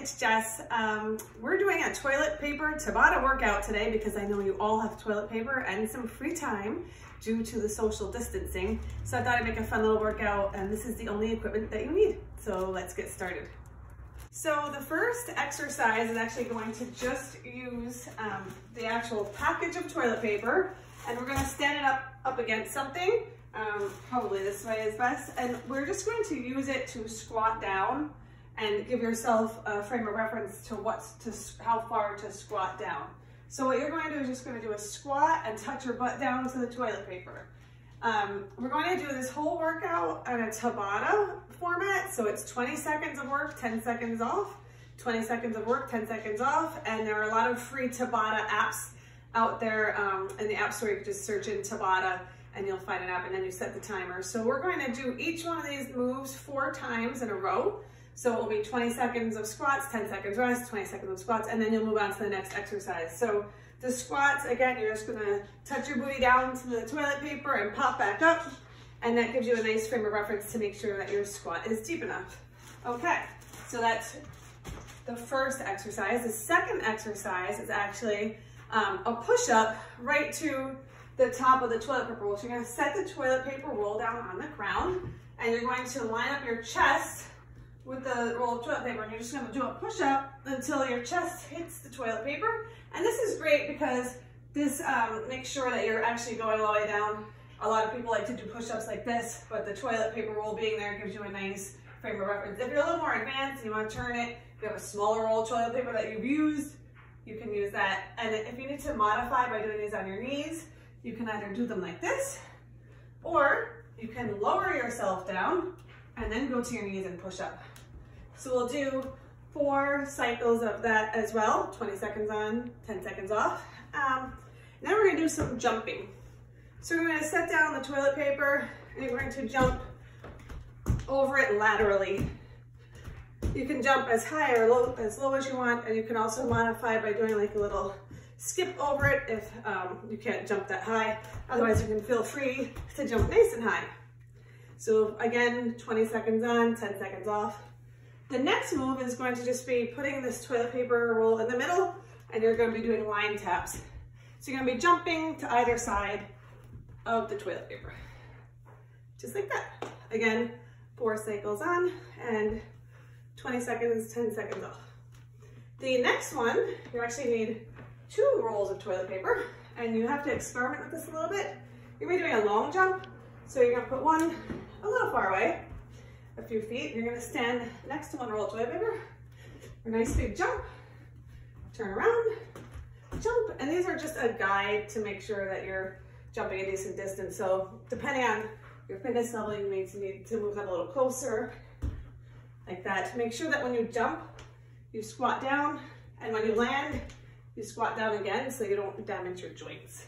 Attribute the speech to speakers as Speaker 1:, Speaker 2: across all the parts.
Speaker 1: it's Jess. Um, we're doing a toilet paper Tabata workout today because I know you all have toilet paper and some free time due to the social distancing. So I thought I'd make a fun little workout and this is the only equipment that you need. So let's get started. So the first exercise is actually going to just use um, the actual package of toilet paper and we're gonna stand it up, up against something. Um, probably this way is best. And we're just going to use it to squat down and give yourself a frame of reference to what to how far to squat down. So what you're going to do is just going to do a squat and touch your butt down to the toilet paper. Um, we're going to do this whole workout on a Tabata format. So it's 20 seconds of work, 10 seconds off, 20 seconds of work, 10 seconds off. And there are a lot of free Tabata apps out there um, in the App Store. You can just search in Tabata and you'll find an app and then you set the timer. So we're going to do each one of these moves four times in a row. So it will be 20 seconds of squats, 10 seconds rest, 20 seconds of squats, and then you'll move on to the next exercise. So the squats, again, you're just gonna touch your booty down to the toilet paper and pop back up. And that gives you a nice frame of reference to make sure that your squat is deep enough. Okay, so that's the first exercise. The second exercise is actually um, a push-up right to the top of the toilet paper roll. So you're gonna set the toilet paper roll down on the ground and you're going to line up your chest with the roll of toilet paper and you're just gonna do a push up until your chest hits the toilet paper. And this is great because this um, makes sure that you're actually going all the way down. A lot of people like to do push-ups like this, but the toilet paper roll being there gives you a nice frame of reference. If you're a little more advanced and you wanna turn it, if you have a smaller roll of toilet paper that you've used, you can use that. And if you need to modify by doing these on your knees, you can either do them like this, or you can lower yourself down and then go to your knees and push up. So we'll do four cycles of that as well, 20 seconds on, 10 seconds off. Um, then we're gonna do some jumping. So we're gonna set down the toilet paper and you're going to jump over it laterally. You can jump as high or low, as low as you want, and you can also modify by doing like a little skip over it if um, you can't jump that high. Otherwise, you can feel free to jump nice and high. So again, 20 seconds on, 10 seconds off. The next move is going to just be putting this toilet paper roll in the middle and you're going to be doing line taps. So you're going to be jumping to either side of the toilet paper. Just like that. Again, four cycles on and 20 seconds, 10 seconds off. The next one, you actually need two rolls of toilet paper and you have to experiment with this a little bit. You're gonna be doing a long jump. So you're gonna put one a little far away, a few feet. You're gonna stand next to one roll paper. A nice big jump, turn around, jump. And these are just a guide to make sure that you're jumping a decent distance. So depending on your fitness level, you may need to move them a little closer, like that. To make sure that when you jump, you squat down, and when you land, you squat down again so you don't damage your joints.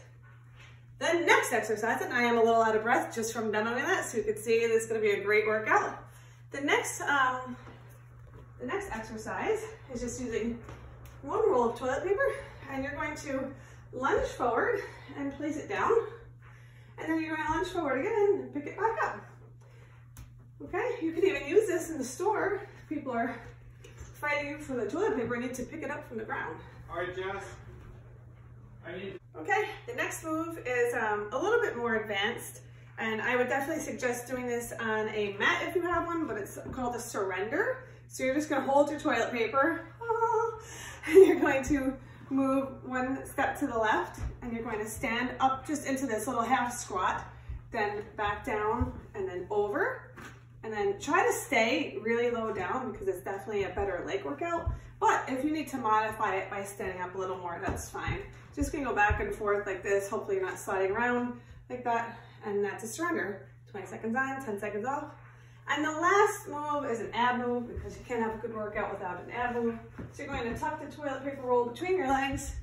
Speaker 1: The next exercise, and I am a little out of breath just from demoing that, so you can see this is gonna be a great workout. The next, um, the next exercise is just using one roll of toilet paper, and you're going to lunge forward and place it down, and then you're gonna lunge forward again and pick it back up. Okay, you can even use this in the store. People are fighting for the toilet paper and need to pick it up from the ground.
Speaker 2: All right, Jess. I need.
Speaker 1: Okay, the next move is um, a little bit more advanced, and I would definitely suggest doing this on a mat if you have one, but it's called a surrender. So you're just gonna hold your toilet paper, and you're going to move one step to the left, and you're going to stand up just into this little half squat, then back down, and then over, and then try to stay really low down because it's definitely a better leg workout. But if you need to modify it by standing up a little more, that's fine. Just gonna go back and forth like this. Hopefully you're not sliding around like that. And that's a surrender. 20 seconds on, 10 seconds off. And the last move is an ab move because you can't have a good workout without an ab move. So you're going to tuck the toilet paper roll between your legs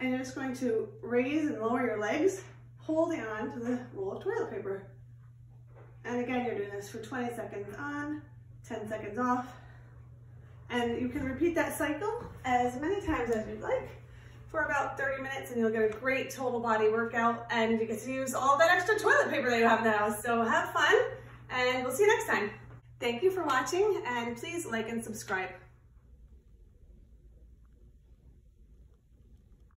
Speaker 1: and you're just going to raise and lower your legs, holding on to the roll of toilet paper. And again, you're doing this for 20 seconds on, 10 seconds off. And you can repeat that cycle as many times as you'd like for about 30 minutes and you'll get a great total body workout and you get to use all that extra toilet paper that you have in the house. So have fun and we'll see you next time. Thank you for watching and please like and subscribe.